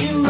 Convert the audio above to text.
you